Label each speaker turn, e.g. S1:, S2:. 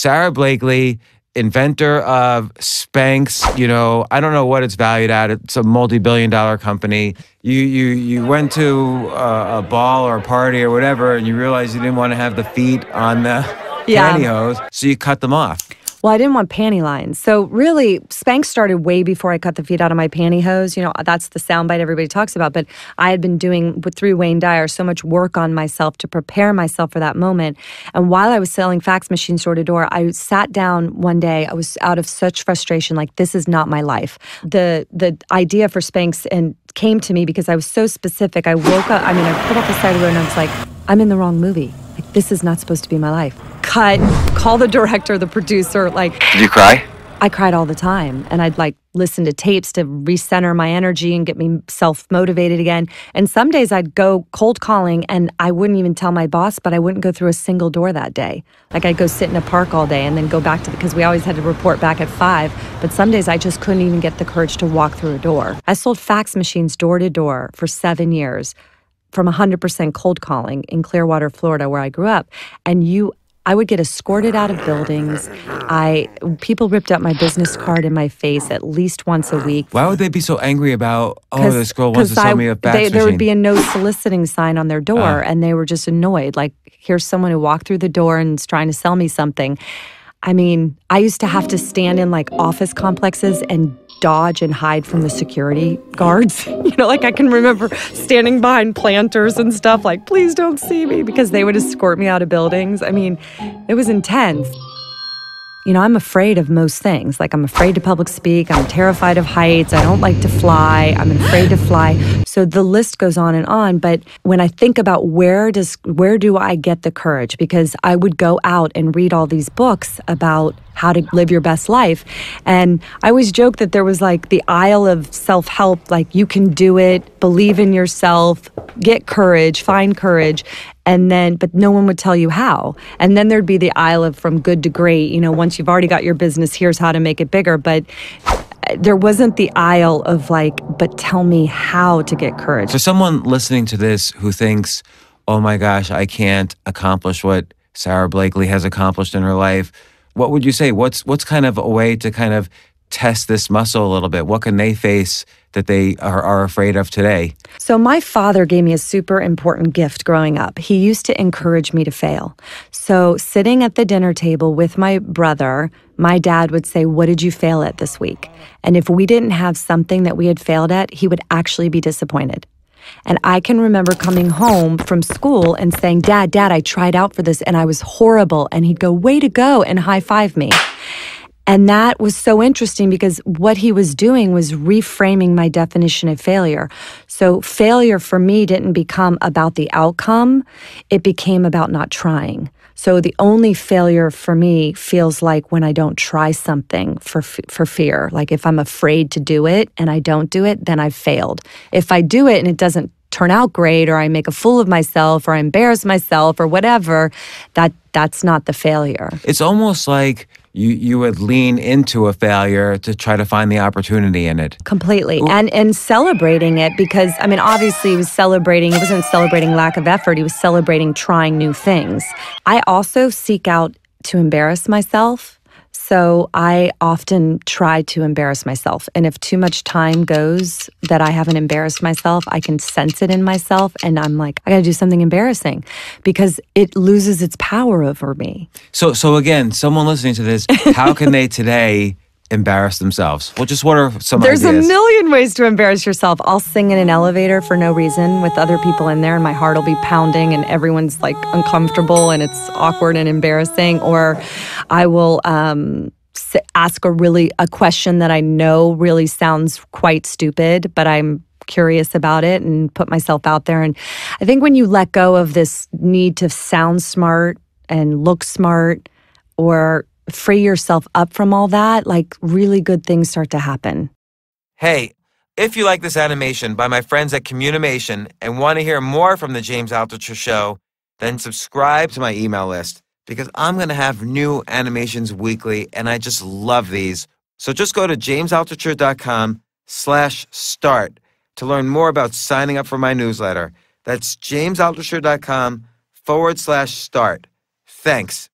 S1: Sara Blakely, inventor of Spanx. You know, I don't know what it's valued at. It's a multi-billion-dollar company. You you you went to a, a ball or a party or whatever, and you realized you didn't want to have the feet on the
S2: Yeah.
S1: pantyhose, so you cut them off.
S2: Well, I didn't want panty lines. So really, Spanx started way before I cut the feet out of my pantyhose. You know, that's the soundbite everybody talks about. But I had been doing with through Wayne Dyer so much work on myself to prepare myself for that moment. And while I was selling fax machines door to door, I sat down one day. I was out of such frustration, like this is not my life. The the idea for Spanx and came to me because I was so specific. I woke up. I mean, I put up the side road and I was like, I'm in the wrong movie. Like this is not supposed to be my life. Cut. Call the director, the producer. Like
S1: Did you cry?
S2: I cried all the time and I'd like listen to tapes to recenter my energy and get me self motivated again. And some days I'd go cold calling and I wouldn't even tell my boss, but I wouldn't go through a single door that day. Like I'd go sit in a park all day and then go back to the, because we always had to report back at five. But some days I just couldn't even get the courage to walk through a door. I sold fax machines door to door for seven years from 100% cold calling in Clearwater, Florida, where I grew up. And you, I would get escorted out of buildings. I people ripped up my business card in my face at least once a week.
S1: Why would they be so angry about? Oh, this girl wants to sell
S2: I-
S1: me a fax
S2: they,
S1: machine.
S2: There would be a no soliciting sign on their door,
S1: Ah.
S2: and they were just annoyed. Like, here's someone who walked through the door and is trying to sell me something. I mean, I used to have to stand in like office complexes and dodge and hide from the security guards. you know, like I can remember standing behind planters and stuff, like, please don't see me, because they would escort me out of buildings. I mean, it was intense. You know, I'm afraid of most things. Like, I'm afraid to public speak. I'm terrified of heights. I don't like to fly. I'm afraid to fly. So the list goes on and on. But when I think about where does where do I get the courage? Because I would go out and read all these books about how to live your best life. And I always joke that there was like the aisle of self help, like you can do it, believe in yourself, get courage, find courage. And then, but no one would tell you how. And then there'd be the aisle of from good to great. You know, once you've already got your business, here's how to make it bigger. But uh, there wasn't the aisle of like, but tell me how to get courage.
S1: For someone listening to this who thinks, oh my gosh, I can't accomplish what Sara Blakely has accomplished in her life, what would you say? What's what's kind of a way to kind of test this muscle a little bit? What can they face that they are, are afraid of today?
S2: So, my father gave me a super important gift growing up. He used to encourage me to fail. So, sitting at the dinner table with my brother, my dad would say, What did you fail at this week? And if we didn't have something that we had failed at, he would actually be disappointed. And I can remember coming home from school and saying, Dad, Dad, I tried out for this and I was horrible. And he'd go, Way to go, and high five me. And that was so interesting because what he was doing was reframing my definition of failure. So, failure for me didn't become about the outcome, it became about not trying. So, the only failure for me feels like when I don't try something for, for fear. Like if I'm afraid to do it and I don't do it, then I've failed. If I do it and it doesn't turn out great or I make a fool of myself or I embarrass myself or whatever, that that's not the failure.
S1: It's almost like you you would lean into a failure to try to find the opportunity in it.
S2: completely. And and celebrating it because i mean obviously he was celebrating he wasn't celebrating lack of effort he was celebrating trying new things. I also seek out to embarrass myself so i often try to embarrass myself. And if too much time goes that i haven't embarrassed myself i can sense it in myself and i'm like i gotta do something embarrassing because it loses its power over me.
S1: So so again, someone listening to this, how can they today embarrass themselves? Well, just what are some
S2: There's
S1: ideas?
S2: a million ways to embarrass yourself. I'll sing in an elevator for no reason with other people in there, and my heart will be pounding, and everyone's like uncomfortable, and it's awkward and embarrassing. Or I will um, ask a really a question that I know really sounds quite stupid, but I'm curious about it and put myself out there. And I think when you let go of this need to sound smart and look smart, or free yourself up from all that, like really good things start to happen.
S1: Hey, if you like this animation by my friends at Communimation and want to hear more from the James Altucher Show, then subscribe to my email list because I'm going to have new animations weekly and I just love these. So just go to jamesaltucher.com slash start to learn more about signing up for my newsletter. That's jamesaltucher.com forward slash start. Thanks.